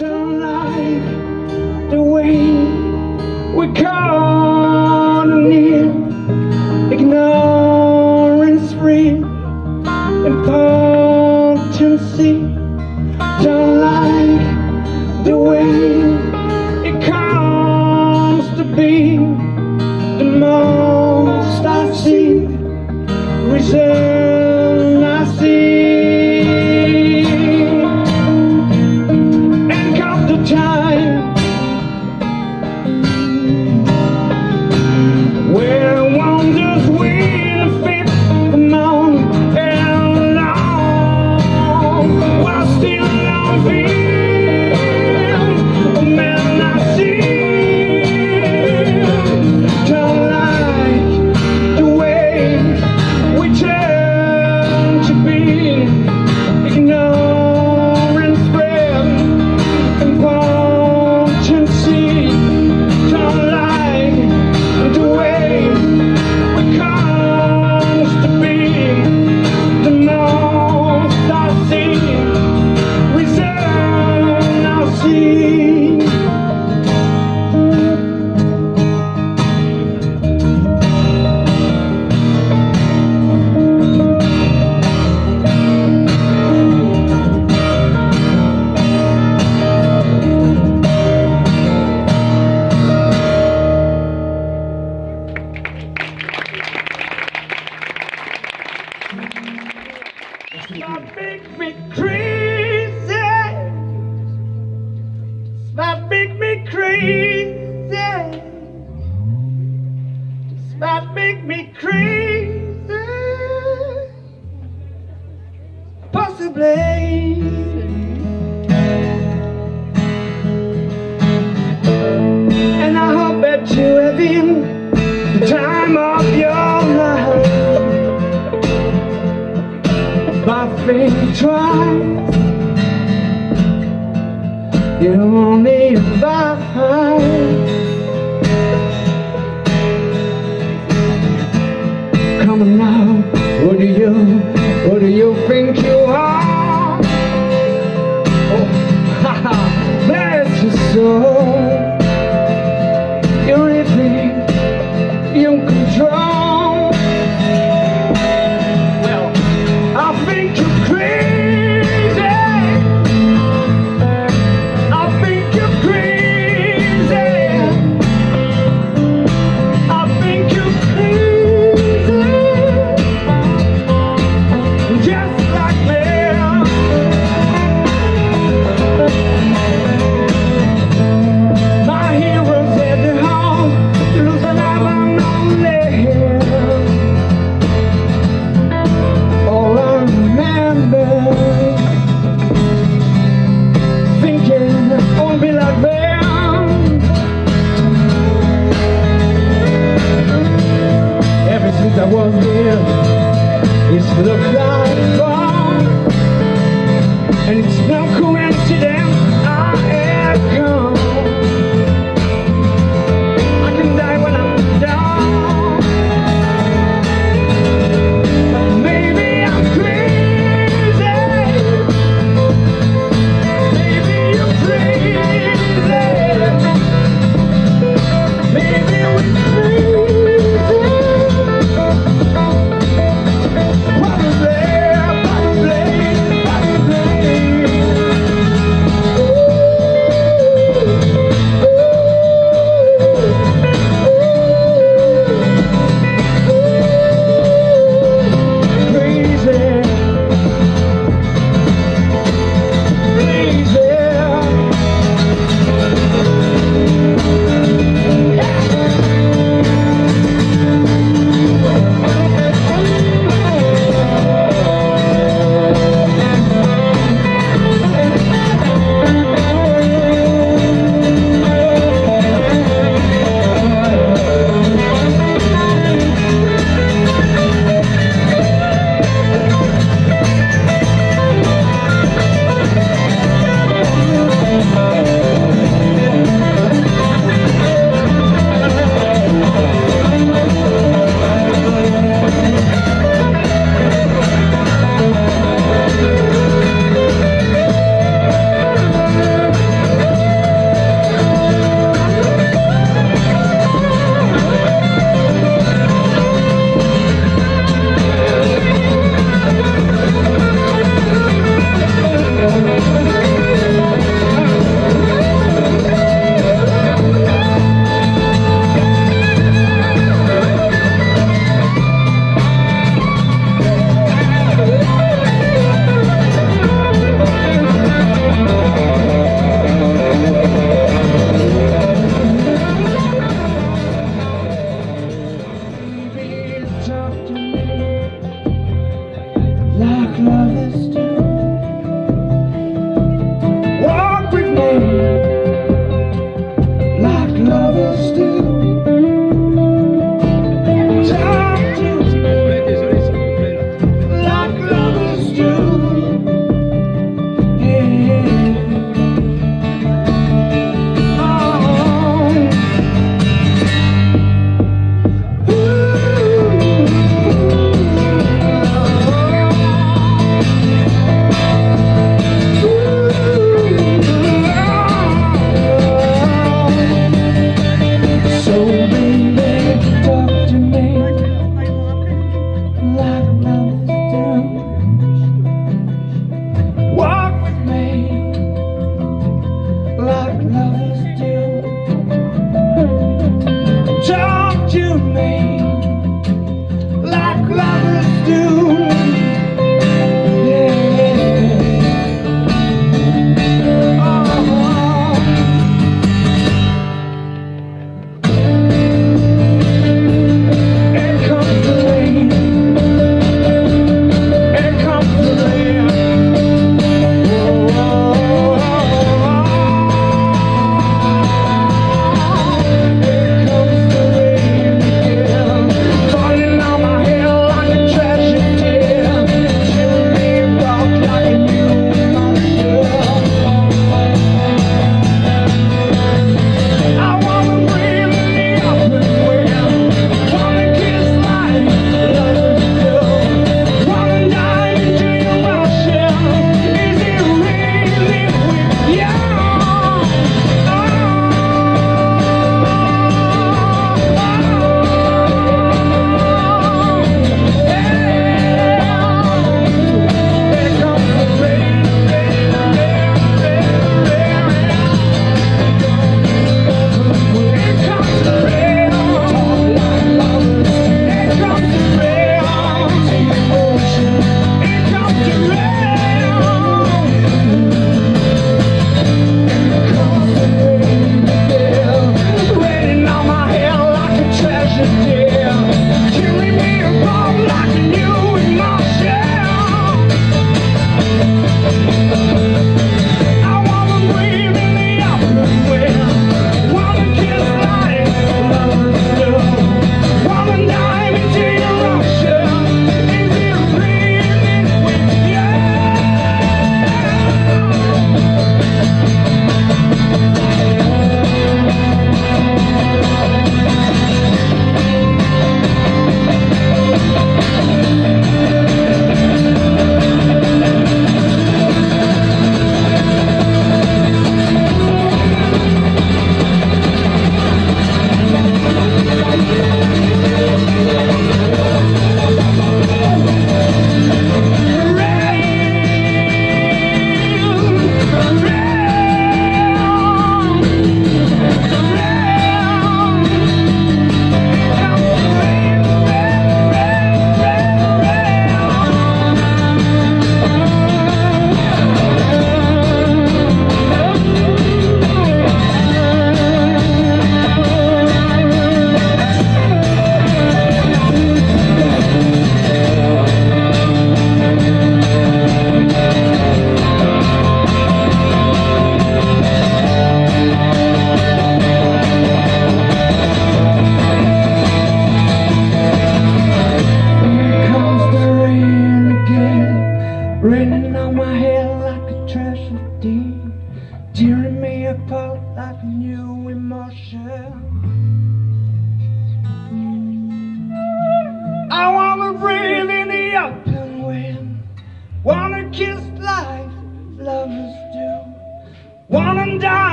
don't like the way we're calling in Ignorance free impotency Don't like the way make me crazy, possibly. And I hope that you have in the time of your life. But think twice, you only invite. now What do you, what do you think you are?